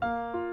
you